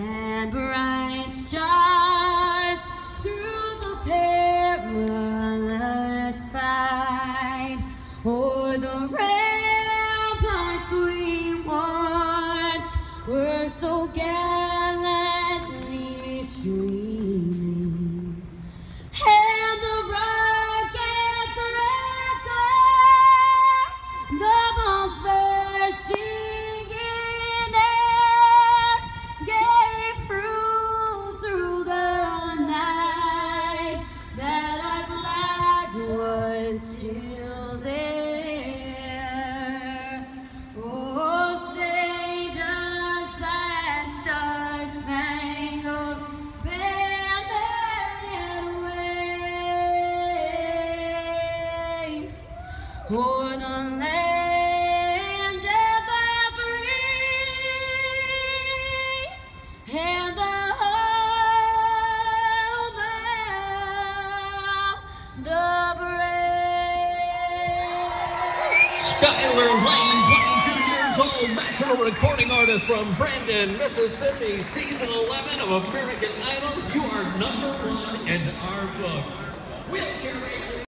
and was still there. Oh, and Star-Spangled the land Skylar Laine, 22 years old, national recording artist from Brandon, Mississippi, season 11 of American Idol. You are number one in our book. Wheelchair.